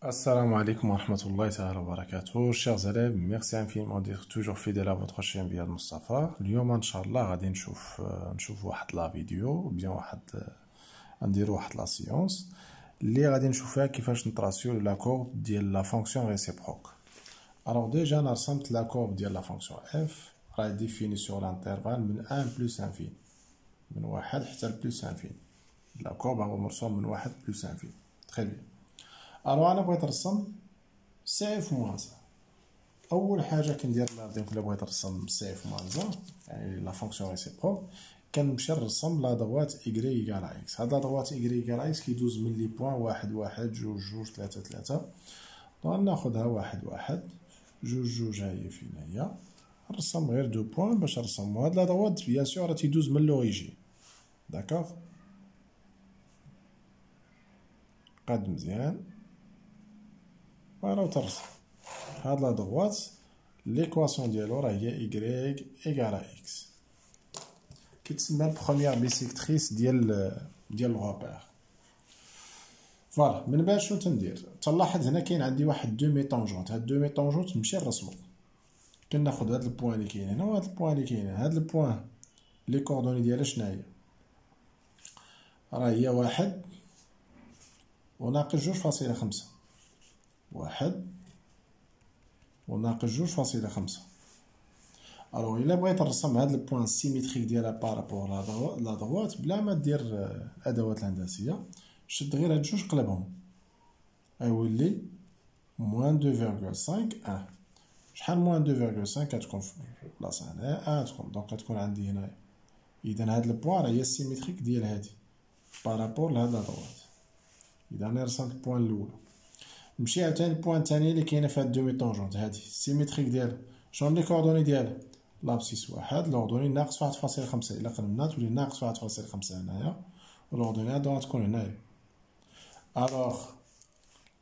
السلام عليكم ورحمة الله تعالى وبركاته. Chers élèves, merci infiniment d'être toujours fidèles à votre chaîne Biad Mustafa. اليوم ان شاء الله غادي نشوف نشوف واحد la vidéo bien واحد نديرو واحد la séance اللي غادي نشوف فيها كيفاش ن tracer يو la courbe ديال la fonction réciproque. alors déjà أنا رسمت la courbe ديال la fonction f راهي définie sur l'intervalle من 1 plus infini من واحد حتى ل plus infini. la courbe هو مرسوم من واحد plus infini. très bien. alors أنا بغيت نرسم C f moins أول حاجة كندير donc الا بغيت نرسم C f moins يعني la fonction réciproque كنمشي نرسم la droite y égale x. هاد la droite y égale x كيدوز من les points واحد واحد جوج جوج ثلاثة ثلاثة donc ناخدها واحد واحد جوج جوج ها هي فين هي نرسم غير deux points باش نرسم. هاد la droite bien sûr تيدوز من l'origine. d'accord؟ قاد مزيان. voilà وترسم هاد la droite l'équation ديالو راه هي y égale x كيتسمى première bissectrice ديال ديال le repère voilà من بعد شنو تندير تلاحظ هنا كاين عندي واحد demi-tangente هاد demi-tangente نمشي نرسمو كناخد هاد ال point اللي كاين هنا وهاد ال point اللي كاين هنا هاد ال point les coordonnées ديالها شناهي راه هي واحد وناقص جوج فاصلة خمسة واحد. وناقص جوج فاصلة خمسة. alors إلا بغيت نرسم هاد ال point symétrique ديالها par rapport la droite بلا ما دير الادوات الهندسية شد غير هاد جوج قلبهم. غيولي moins deux virgule cinq un شحال moins deux virgule cinq كتكون في بلاصة هنايا un تكون donc كتكون عندي هنايا إذا هاد ال point هي symétrique ديال هادي par rapport لهاد la droite إذا أنا رسمت ال point الأولى. نمشي عاوتاني ال point الثانية اللي كاينة في هاد demi-tangente. هادي symétrique ديالها. شنو les coordonnées ديالها؟ l'abscisse واحد l'ordonnée ناقص واحد فاصلة خمسة. إلا قلبنا تولي ناقص واحد فاصلة خمسة هنايا. و l'ordonnée هادو تكون هنايا. alors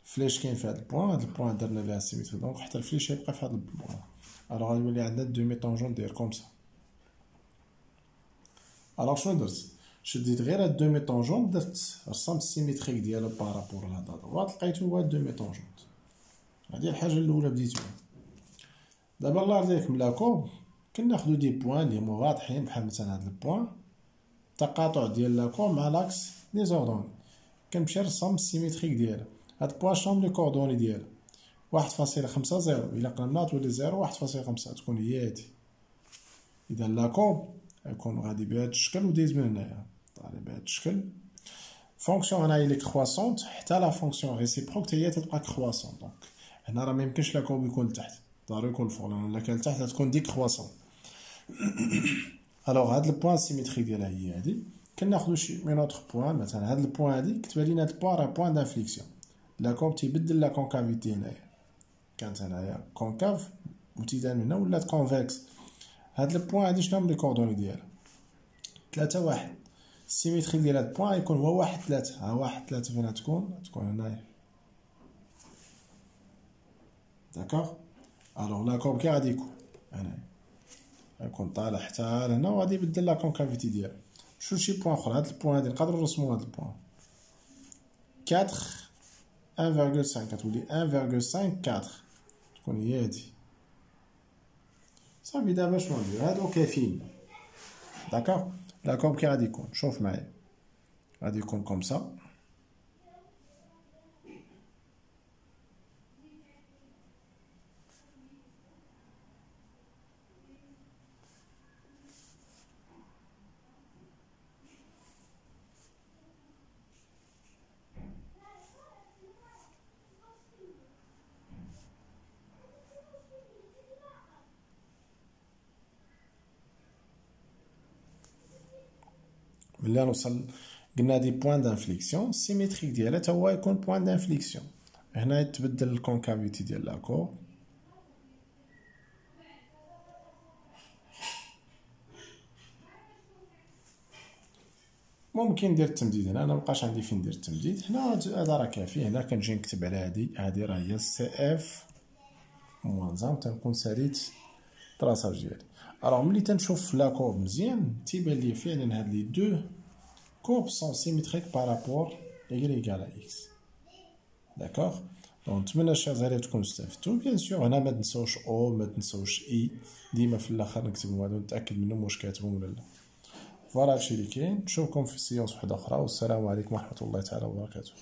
flèche كاين في هاد ال point؟ هاد ال point درنا ليها symétrie donc حتى ال flèche يبقى في هاد ال point. alors غيولي عندنا demi-tangente داير comme ça alors شنو درت؟ شديت غير هاد demi-tangente درت رسمت symétrique ديالو par rapport لهاد دوات لقيتو هو demi-tangente هادي الحاجة الأولى بديت بها دابا الله يرضيك la courbe كناخدو des points لي هما واضحين بحال مثلا هاد ال point. التقاطع ديال la courbe مع l'axe les ordonnées كنمشي نرسم ال symétrique ديالها هاد ال point شنو les coordonnées ديالها واحد فاصلة خمسة zéro. إلا قلبنا تولي zéro واحد فاصلة خمسة تكون هي هادي. إذا la courbe يكون غادي بهاد الشكل وديز من هنايا. طالع بهذا الشكل. fonction هنا اللي كرواسونت حتى la fonction réciproque هي تبقى croissante donc هنا راه ميمكنش la courbe يكون لتحت ضروري يكون الفوق لأن إلا كان لتحت تكون décroissante alors هاد ال point symétrie ديالها هي هادي. كناخدو شي مين autre point مثلا هاد ال point هادي كتبان لينا هاد ال point راه point d'inflexion la courbe تيبدل la concavité هنايا. كانت هنايا concave وتيدان هنا ولات convexe هاد ال point هادي شنو هما les coordonnées ديالها؟ تلاتة واحد. ال symétrie ديال هاد ال point يكون هو واحد ثلاثة ها واحد ثلاثة فين تكون تكون هنايا d'accord alors la courbe كي غادي يكون هنايا يكون طالع حتى لهنا وغادي يبدل la concavité ديالو شو شي point اخر هاد ال point هادي نقدرو نرسمو هاد ال point quatre un virgule cinq كتولي un virgule cinq quatre تكون هي هادي صافي دابا شنو ندير هادو كافيين d'accord la courbe كي غادي يكون شوف معايا غادي يكون comme ça ملي نوصل قلنا des points d'inflexion symétrique ديالها تا هو يكون point d'inflexion هنا يتبدل ال concavité ديال la courbe ممكن ندير التمديد هنا أنا مبقاش عندي فين ندير التمديد. هنا هذا راه كافي. هنا كنجي نكتب على هادي. هادي راه هي C f moins un تنكون ساليت ال traçage ديالي. alors ملي تنشوف la courbe مزيان تيبان لي فعلا هاد les deux courbes sont symétriques par rapport y égale. D'accord? donc نتمنى الشيخ زهري تكونوا استفدتوا bien sûr هنا ما تنساوش أو ما تنساوش إي. ديما في الآخر نكتبوا هذا نتأكد منهم واش كاتبهم ولا لا. voilà هادشي اللي كاين. نشوفكم في séance واحدة أخرى. والسلام عليكم ورحمة الله تعالى وبركاته.